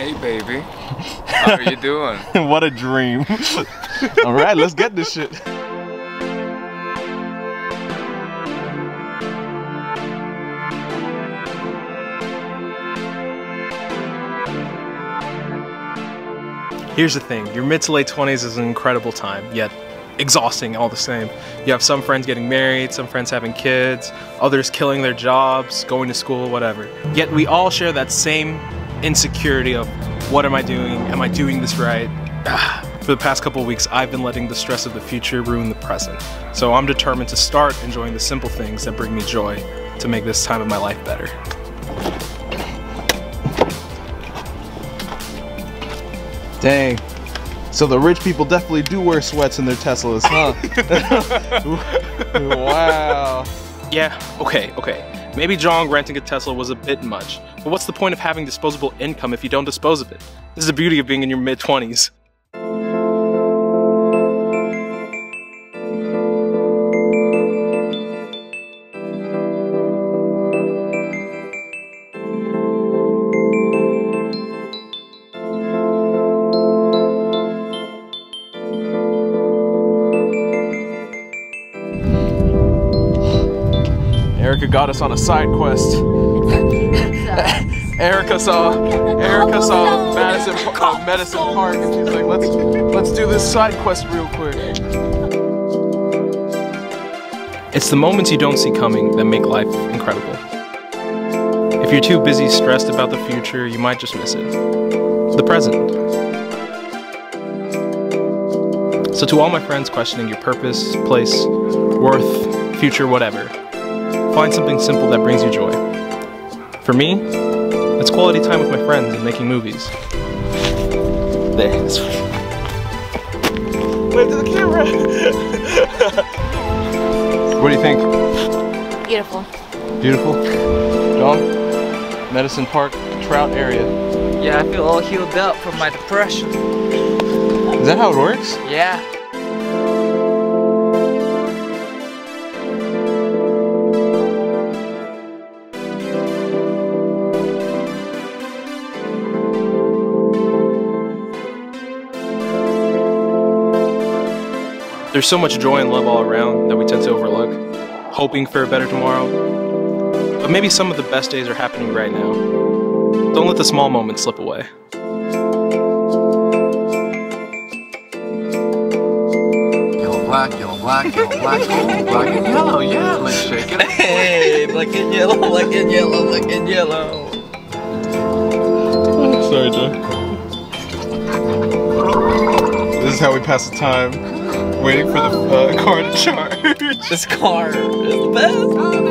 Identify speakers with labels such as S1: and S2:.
S1: Hey, baby. How are you doing?
S2: what a dream. All right, let's get this shit. Here's the thing, your mid to late 20s is an incredible time, yet exhausting all the same. You have some friends getting married, some friends having kids, others killing their jobs, going to school, whatever. Yet we all share that same insecurity of what am I doing? Am I doing this right? For the past couple weeks, I've been letting the stress of the future ruin the present. So I'm determined to start enjoying the simple things that bring me joy to make this time of my life better. Dang. So the rich people definitely do wear sweats in their Teslas, huh? wow.
S3: Yeah, okay, okay. Maybe John renting a Tesla was a bit much, but what's the point of having disposable income if you don't dispose of it? This is the beauty of being in your mid-20s.
S2: Erica got us on a side quest. Erica saw Erica saw Madison uh, Medicine Park and she's like, let's let's do this side quest real quick.
S3: It's the moments you don't see coming that make life incredible. If you're too busy stressed about the future, you might just miss it. The present. So to all my friends questioning your purpose, place, worth, future, whatever, Find something simple that brings you joy. For me, it's quality time with my friends and making movies. There.
S2: Wave to the camera. what do you think?
S4: Beautiful.
S2: Beautiful. John? Medicine Park, Trout area.
S5: Yeah, I feel all healed up from my depression.
S2: Is that how it works?
S5: Yeah.
S3: There's so much joy and love all around that we tend to overlook, hoping for a better tomorrow. But maybe some of the best days are happening right now. Don't let the small moments slip away.
S1: Black, yellow, black, yellow, black, gold, black and yellow. Yeah, let's shake it.
S5: Hey, black and yellow, black and yellow, black and yellow.
S2: Sorry, John. This is how we pass the time, waiting for the uh, car to charge.
S5: This car is the best.